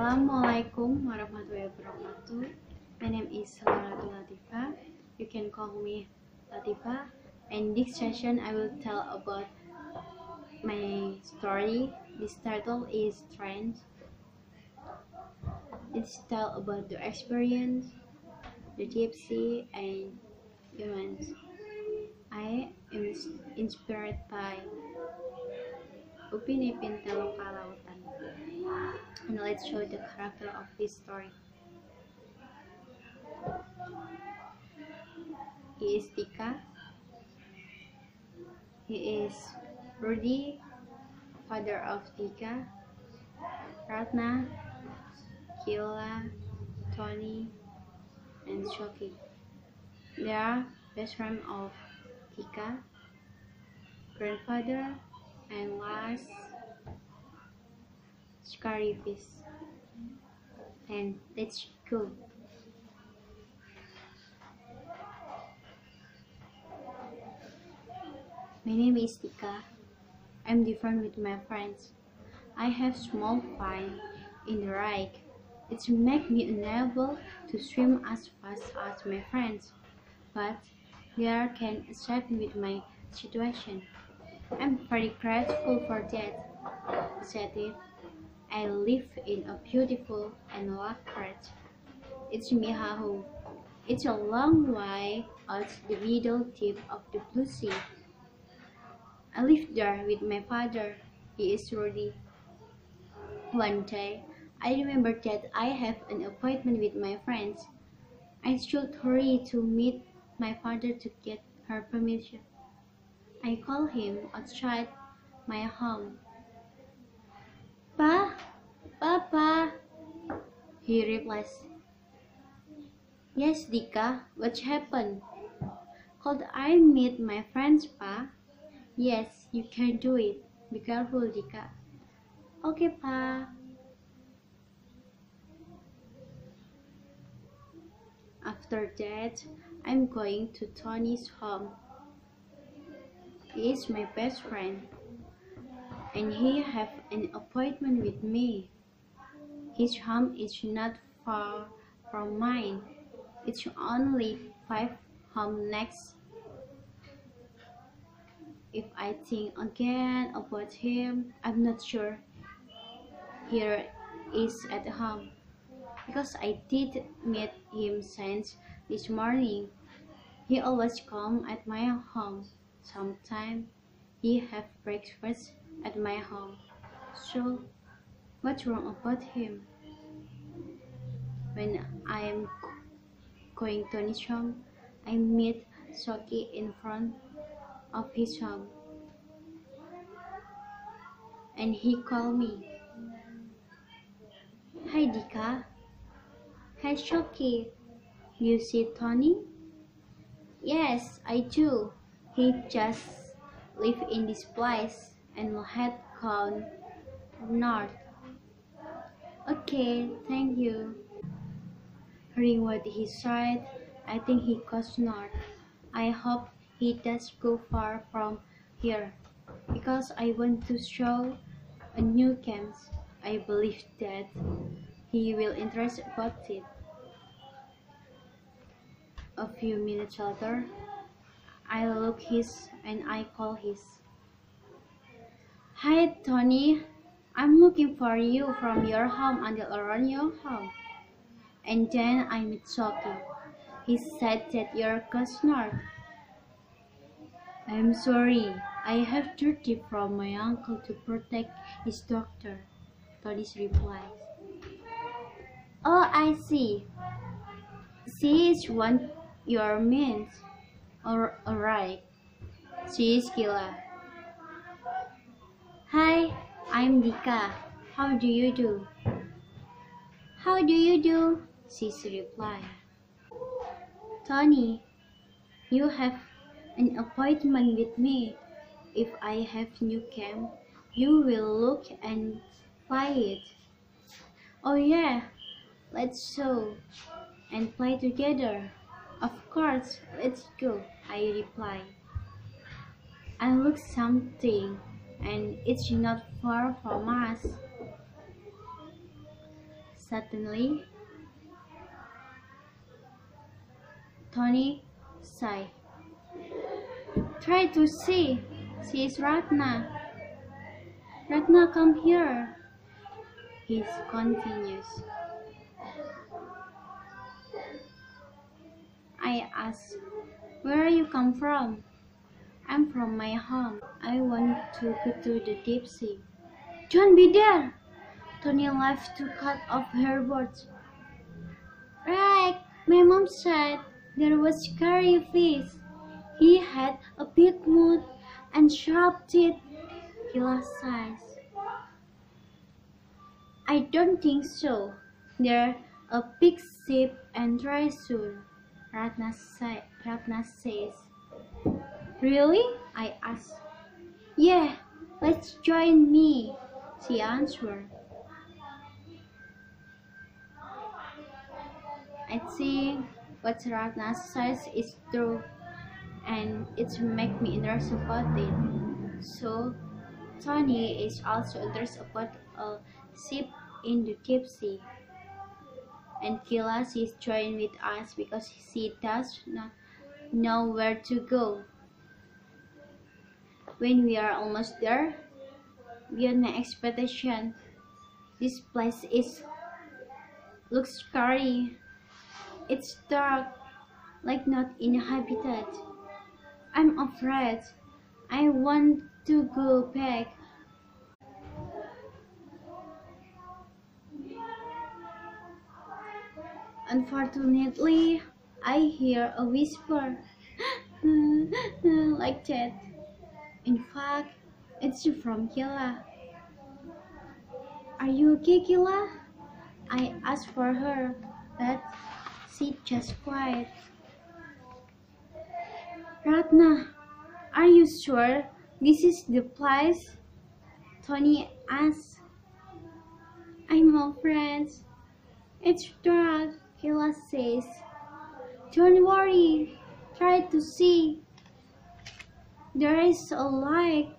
Assalamualaikum warahmatullahi wabarakatuh. My name is Salaratul Latifa. You can call me Latifa. In this session, I will tell about my story. This title is Trend. It's tell about the experience, the sea, and humans. I am inspired by Upin Ipin Teloka Lautan. And let's show the character of this story. He is Tika. He is Rudy, father of Tika, Ratna, Kila, Tony, and Shoki. They are best friend of Tika, grandfather, and last scary fish. And let's go. My name is Tika. I'm different with my friends. I have small fine in the right. It makes me unable to swim as fast as my friends, but they can accept with my situation. I'm very grateful for that. Said it. I live in a beautiful and lakrat. It's Mihahu. It's a long way out the middle tip of the blue sea. I live there with my father. He is Rudy. One day, I remember that I have an appointment with my friends. I should hurry to meet my father to get her permission. I call him outside my home. Pa, Papa, he replies. Yes, Dika, what happened? Could I meet my friends, Pa? Yes, you can do it. Be careful, Dika. Okay, Pa. After that, I'm going to Tony's home. He is my best friend, and he have an appointment with me. His home is not far from mine. It's only five home next. If I think again about him, I'm not sure here is at home because I did meet him since this morning. He always come at my home. Sometimes he have breakfast at my home. So, what's wrong about him? When I am going to his home, I meet Soki in front of his home. And he called me. Hi Dika. Hi Shoki. You see Tony? Yes, I do. He just live in this place and had gone north. Okay, thank you. Hearing what he said, I think he goes north. I hope he does go far from here because I want to show a new camp. I believe that he will interest about it. A few minutes later, I look his and I call his. Hi Tony, I'm looking for you from your home until around your home. And then I meet Soki. He said that you're north. I'm sorry, I have duty from my uncle to protect his doctor. Tony's replies. Oh, I see. She is one your means. Alright. She is. Hi, I'm Dika. How do you do? How do you do? Sis replied. Tony, you have an appointment with me. If I have new camp, you will look and buy it. Oh yeah, let's show and play together. Of course, let's go, I reply. I look something and it's not far from us. Suddenly, Tony sighed. Try to see. She is Ratna. Ratna, come here. He continues. I ask, Where you come from? I'm from my home. I want to go to the deep sea. Don't be there! Tony left to cut off her words. Right, my mom said there was scary fish. He had a big mouth and sharp teeth. Kila sighs. I don't think so. They're a big ship and dry. Ratna, say, Ratna says. Really? I asked. Yeah, let's join me, she answered. I think what Ratna says is true and it makes me interested about it. So Tony is also interested about a ship in the deep sea. And Kila is joined with us because she does not know where to go. When we are almost there, beyond my expectation, this place is looks scary it's dark, like not inhabited. I'm afraid. I want to go back. Unfortunately, I hear a whisper like that. In fact, it's from Kila. Are you okay, Kila? I asked for her, but she just quiet. Ratna, are you sure this is the place? Tony asked. I'm afraid. It's dark, Kila says. Don't worry, try to see. There is a light.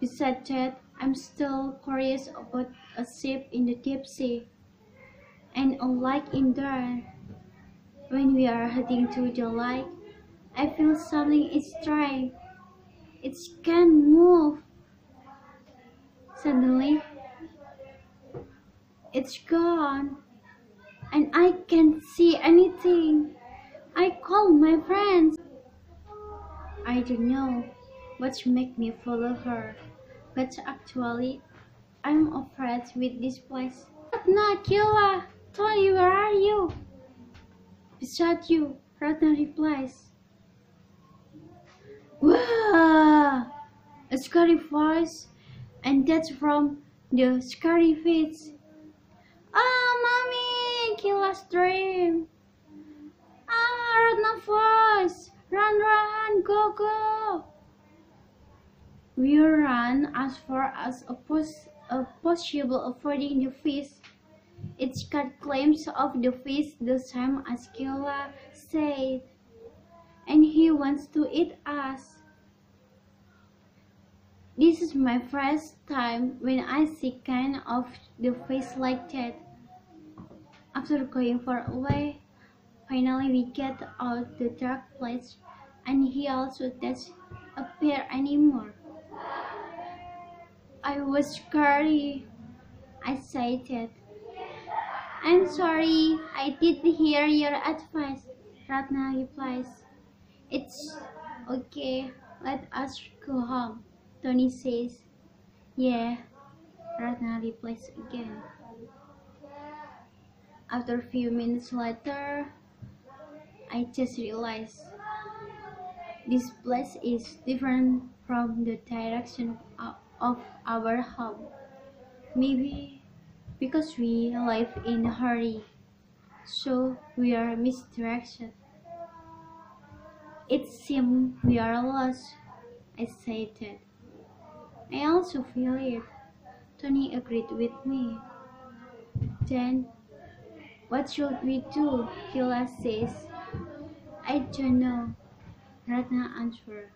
Besides that, I'm still curious about a ship in the deep sea and light in there. When we are heading to the light, I feel something is trying. It can't move. Suddenly, it's gone. And I can't see anything. I call my friends. I don't know what make me follow her, but actually, I'm afraid with this place. Not Kila, Tony, where are you? beside you, Ratna replies. Wow! A scary voice, and that's from the scary face. Dream. Ah, Ratna voice, run, run, go, go. We run as far as a, pos a possible avoiding the fish it's got claims of the fish the same as Kila said, and he wants to eat us. This is my first time when I see kind of the fish like that. After going far away, finally we get out the dark place and he also doesn't appear anymore. I was scared. I said that. I'm sorry, I didn't hear your advice, Ratna replies. It's okay, let us go home, Tony says. Yeah, Ratna replies again. After a few minutes later, I just realized this place is different from the direction of our home. Maybe because we live in a hurry, so we are misdirected. It seems we are lost, I said. I also feel it. Tony agreed with me. Then, what should we do? Kila says. I don't know, Ratna answered.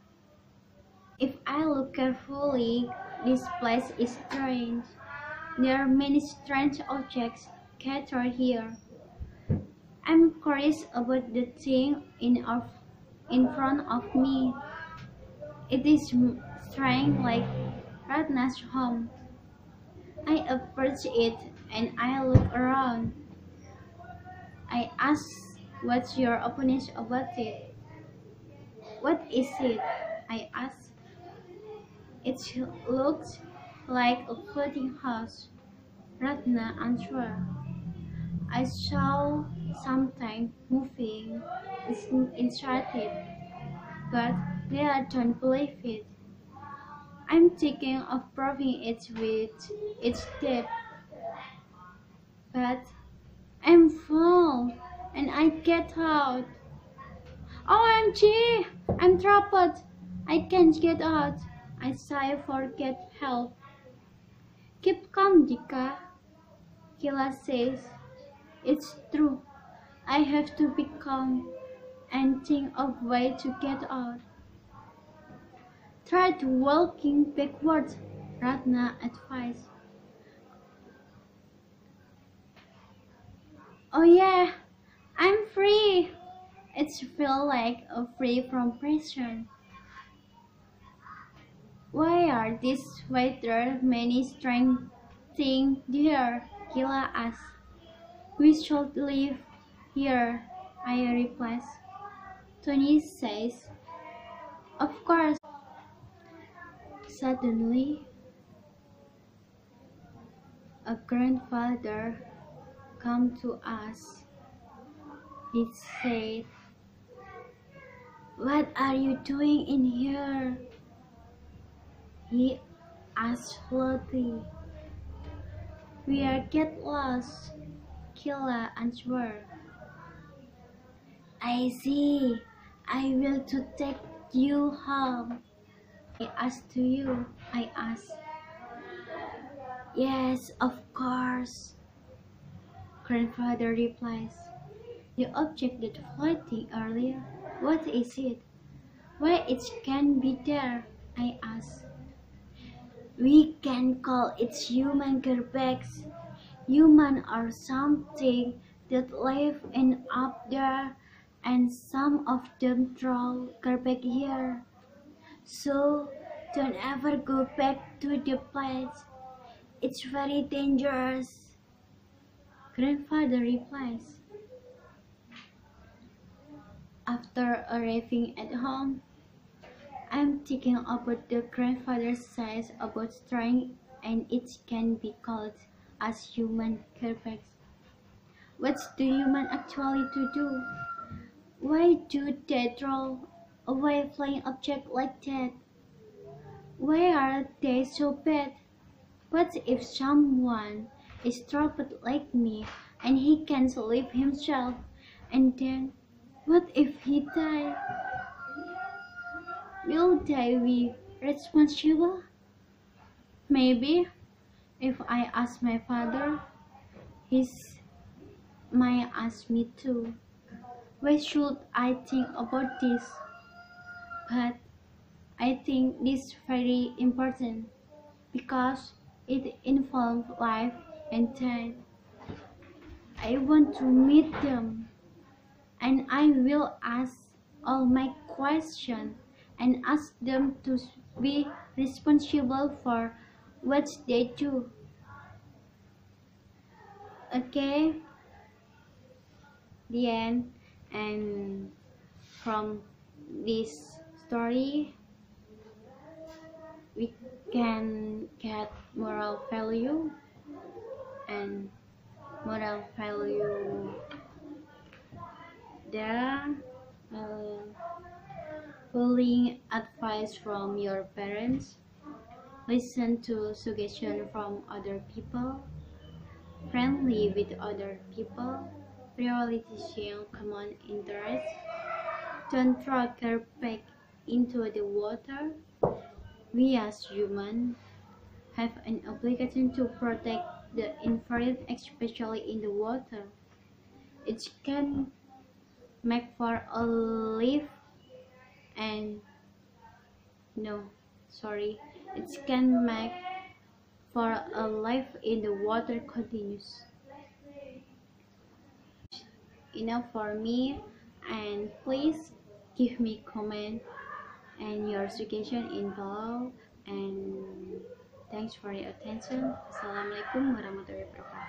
If I look carefully, this place is strange. There are many strange objects scattered here. I'm curious about the thing in of, in front of me. It is strange like Ratna's home. I approach it and I look around. I ask what's your opinion about it? What is it? I ask. It looks like a floating house. Ratna answered. I saw something moving inside it, but I don't believe it. I'm thinking of proving it with its depth, but I'm full and I get out. OMG! I'm chi, I'm trapped! I can't get out. I sigh for get help. Keep calm, Dika. Kila says, It's true. I have to be calm and think of way to get out. Try to walking backwards, Ratna advised. Oh yeah, I'm free. It's feel like a free from prison. Why are these waiter many strange things there? Kila asked. We should leave here, I replied. Tony says, Of course. Suddenly, a grandfather come to us. He said, What are you doing in here? He asked slowly. We are get lost, Kila answered. I see. I will to take you home. I asked to you. I asked. Yes, of course. Grandfather replies. The object that floating earlier, what is it? Why it can be there? I ask. We can call it human gerbex. Human or something that live in up there and some of them throw gerbex here. So don't ever go back to the place. It's very dangerous. Grandfather replies. After arriving at home, I'm thinking about the grandfather says about strength and it can be called as human gerbex. What's the human actually to do? Why do they throw away flying object like that? Why are they so bad? What if someone is troubled like me and he can't himself. And then what if he die? Will they be responsible? Maybe. If i ask my father he's might ask me too. Why should i think about this? But i think this very important because it involves life and then I want to meet them and I will ask all my questions and ask them to be responsible for what they do. Okay, the end and from this story we can get moral value and moral value there uh, following advice from your parents. Listen to suggestion from other people. Friendly with other people. Prioritizing common interests don't throw back into the water. We as humans have an obligation to protect the environment, especially in the water. It can make for a life and no, sorry, it can make for a life in the water continues. enough for me and please give me comment and your suggestion in below and thanks for your attention. Assalamualaikum warahmatullahi wabarakatuh